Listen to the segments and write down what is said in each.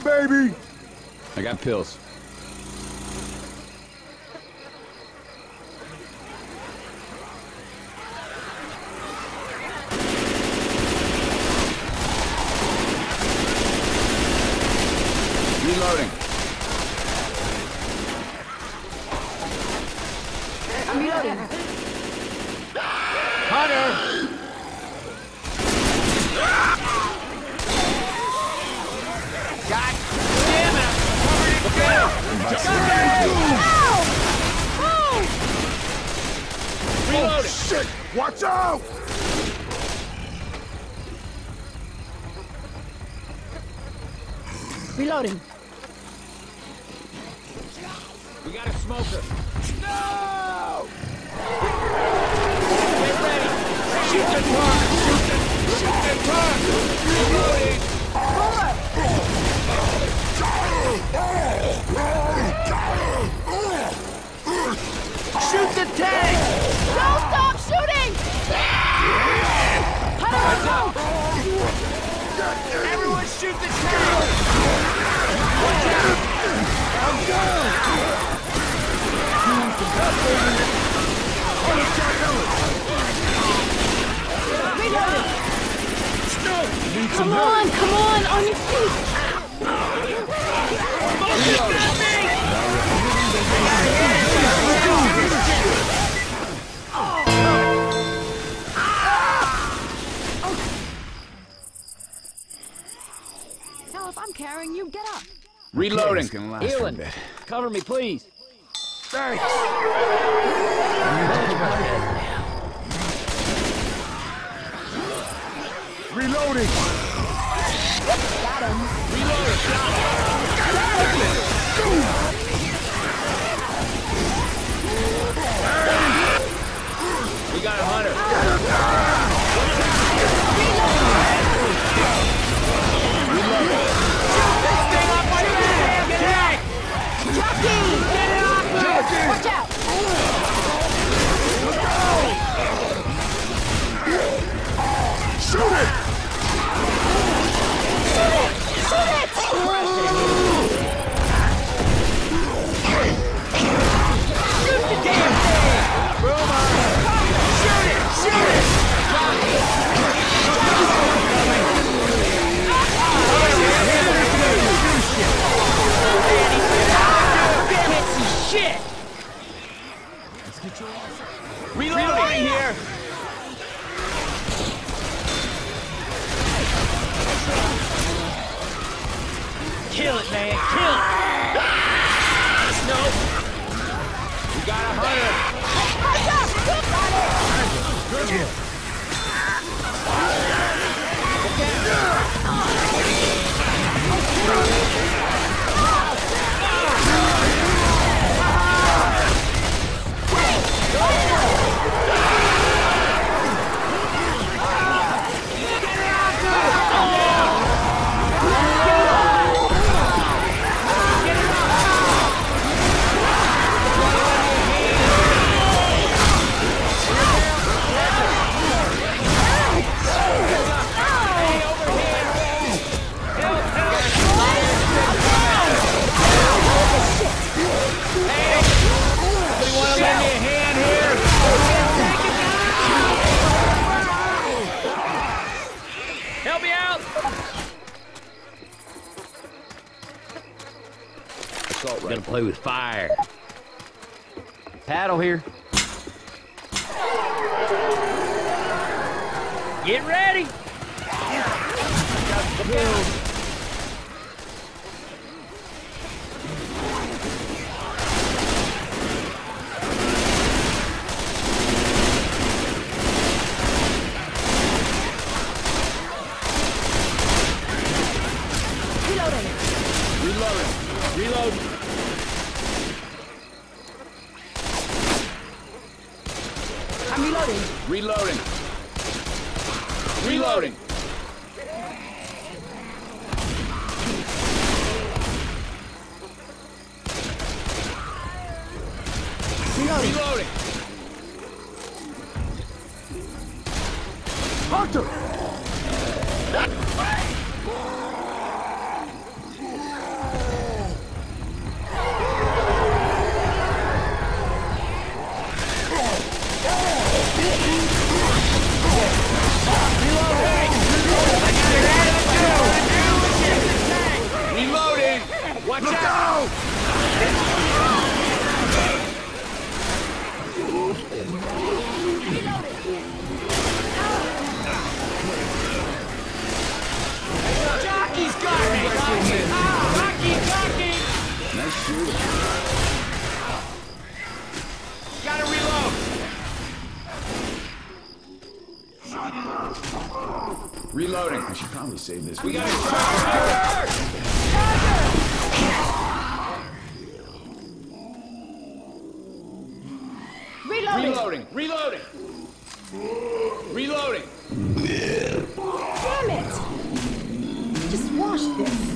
baby! I got pills. Reloading. I'm reloading. Hunter! God damn it! I'm covered in Reloading! Shit! Watch out! Reloading. We got a smoker. No! Get ready! Shoot the truck! Shoot the, shoot the truck! Reloading! Shoot the tank! Don't stop shooting! Everyone shoot the tank! Come on, come on, on your feet! Hell, if I'm carrying you, get up. Reloading. gonna last for a bit. Cover me, please! Thanks! Reloading! We got a hunter! Jockey's gotta reload! Reloading. I should probably save this. We gotta charge! Charge! Reloading. Reloading. Damn it! Just wash this.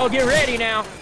Y'all get ready now.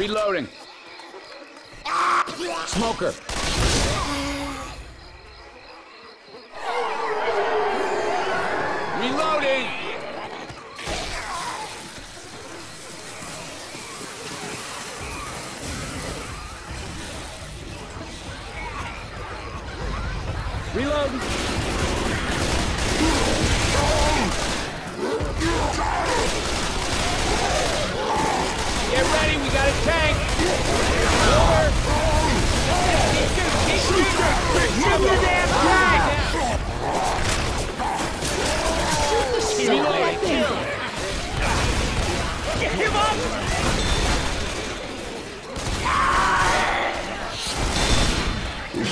Reloading. Smoker.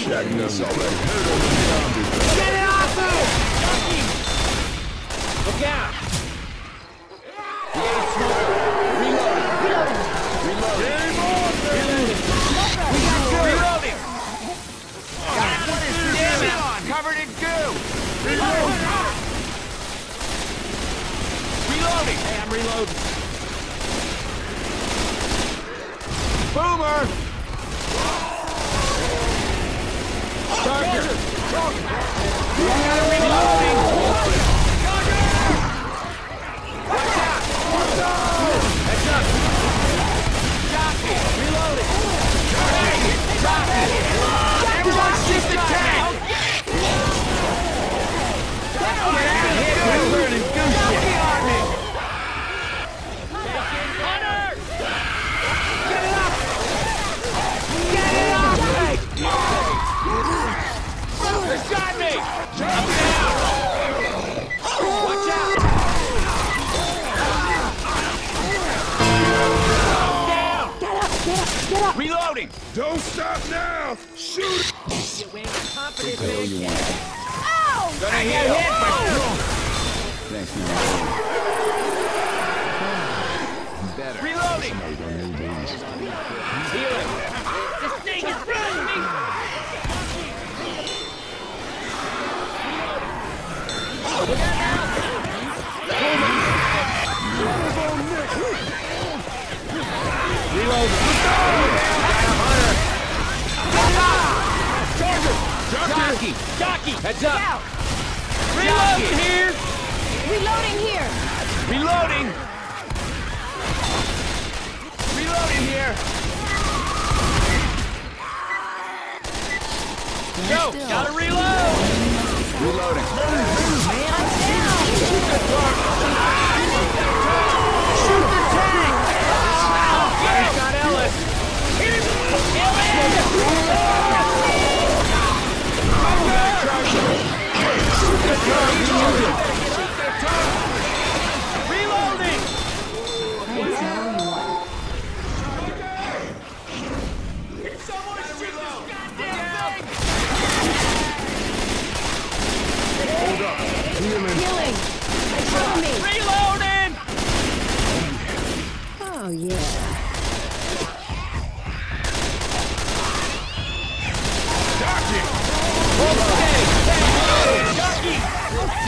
That missile. Get it off him! Ducky! Look out! Reloading! God, what is this? Damn it, I'm covered in goo! Reloading! Reloading! Hey, I'm reloading. Boomer! Charger! Reloading! Watch out of Jockey! Jockey! Heads up! Out. Reloading here! Reloading here. Reloading! Reloading here! Go! still. Gotta reload! Reloading. Shoot the tank! He's got Ellis! Reloading! Someone shoot this goddamn thing! Healing. Cover me. Reloading! Oh, yeah. Help me out!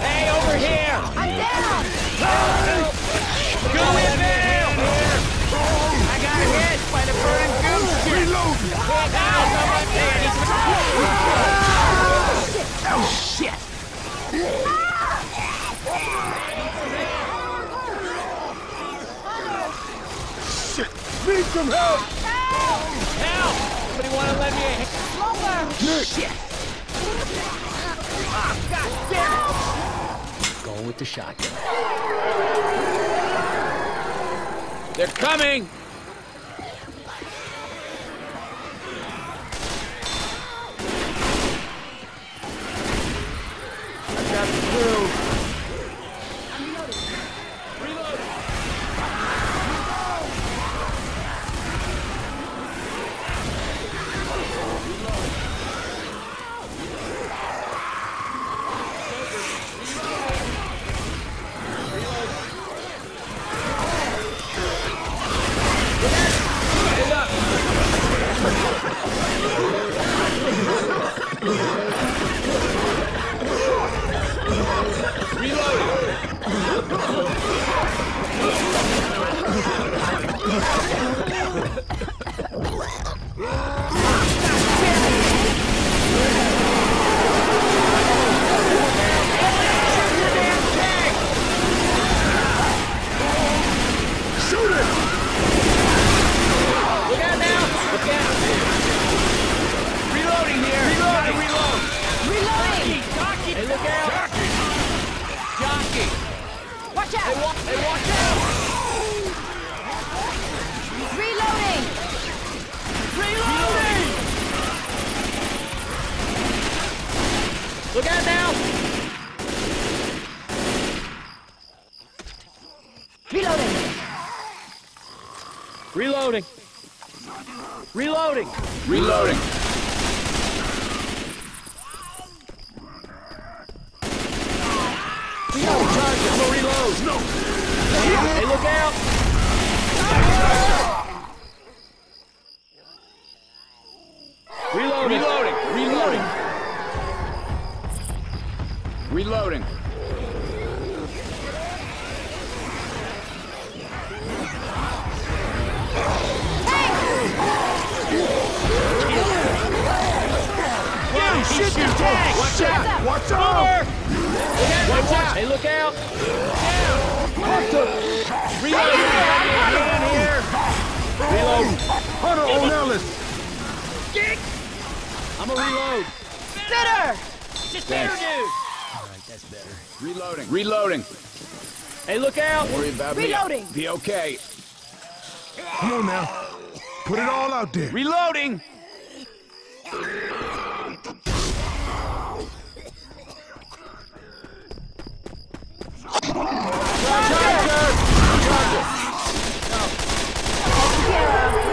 Hey, over here! I'm down. Go in there! Help! Help! Somebody want to lend me a hand? Shit! Ah, God damn it! Going with the shotgun. They're coming! Ugh. Reloading! Reloading! Reloading! Reloading. No, charge it! Reload! No! Hey, look out! Ah! Spitter! Just better, Thanks. dude! Reloading. Reloading. Hey, look out! Worry about Reloading. me. Be okay. Come on now. Put it all out there. Reloading! Nice.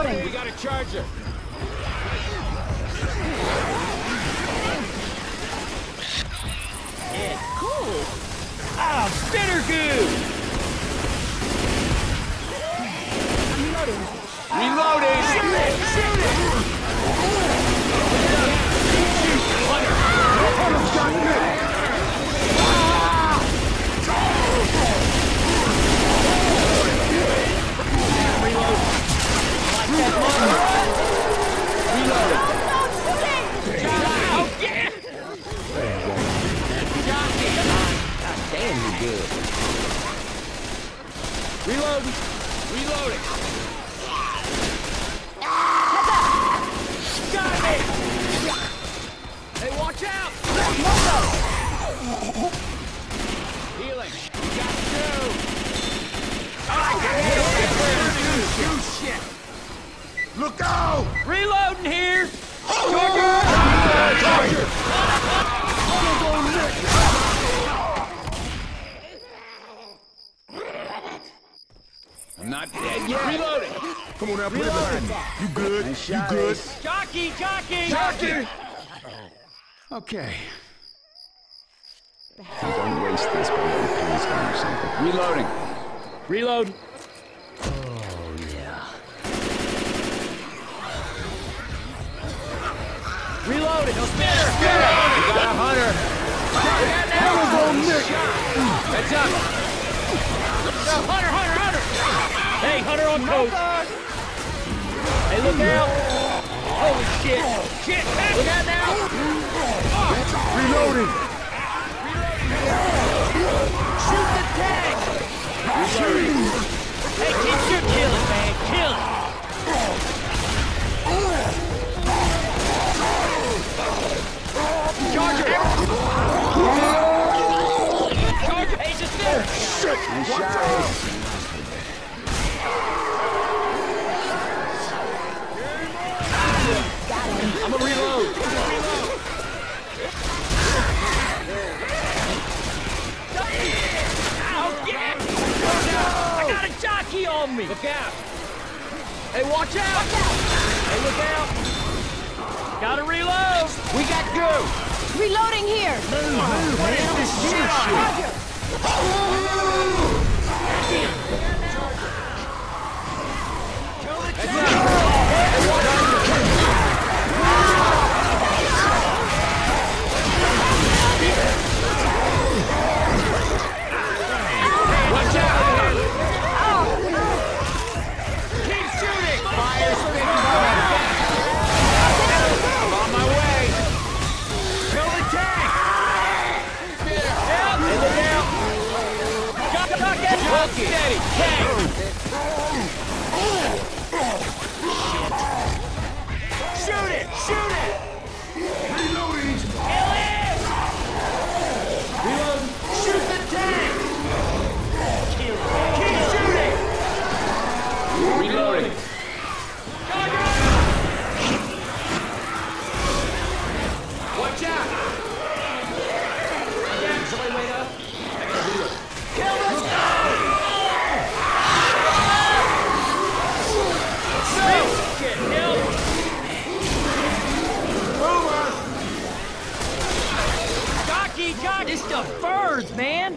We got a charger! Cool! Ah, spitter goo! I'm reloading! Reloading! Reloading! Okay. Don't waste this, baby. Please don't do something. Reloading. Reload! Oh, yeah. Reloading! No spitter! Spitter! We got a hunter! Hunter's on Nick! Heads up! No, hunter, hunter, hunter! Hey, hunter on Coach! Hey, look out! Holy shit! Shit! Look out now! Reloading! Shoot the tank! Hey, keep your killing, man! Kill it! Charger! Charger! Hey, just there! Nice shot, Ace. Hey, watch out! Hey, look out! Gotta reload! We got goo! Reloading here! Move, move, oh, What is this shit? Roger! Rock steady, Kang! Shoot it! Shoot it! Reloading! Man!